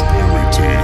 posterity.